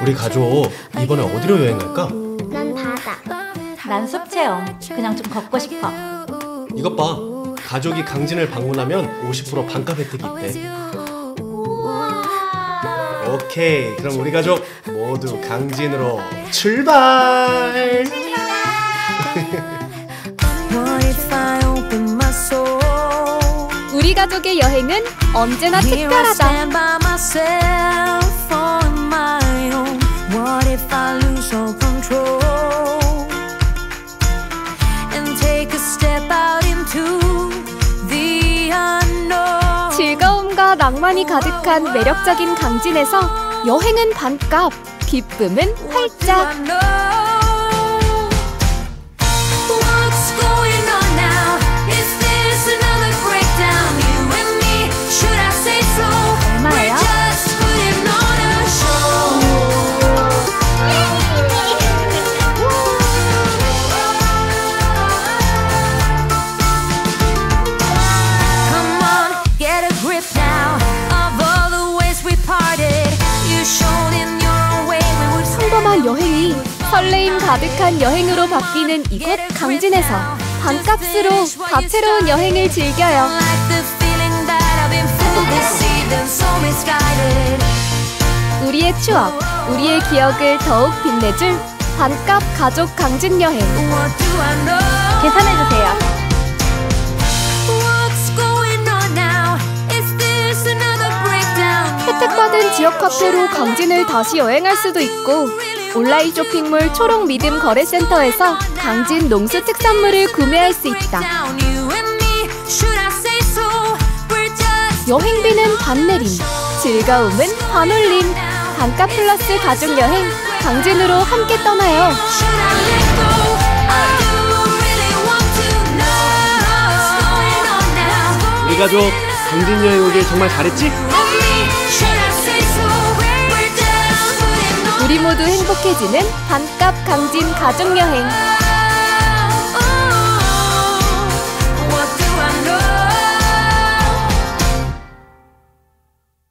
우리 가족 이번에 어디로 여행 갈까? 난 바다. 난 숲 체험. 그냥 좀 걷고 싶어. 이것 봐. 가족이 강진을 방문하면 50% 반값 혜택이 있대. 오케이. 그럼 우리 가족 모두 강진으로 출발. 우리 가족의 여행은 언제나 특별하다. I lose all control and take a step out into the unknown? 즐거움과 낭만이 가득한 매력적인 강진에서 여행은 반값, 기쁨은 활짝. 설레임 가득한 여행으로 바뀌는 이곳 강진에서 반값으로 다채로운 여행을 즐겨요. 우리의 추억, 우리의 기억을 더욱 빛내줄 반값 가족 강진 여행. 계산해주세요. 혜택받은 지역 카페로 강진을 다시 여행할 수도 있고 온라인 쇼핑몰 초록 믿음 거래센터에서 강진 농수 특산물을 구매할 수 있다. 여행비는 반내림, 즐거움은 반올림. 반값 플러스 가족 여행 강진으로 함께 떠나요. 우리 가족 강진 여행 오길 정말 잘했지? 행복해지는 반값 강진 가족 여행.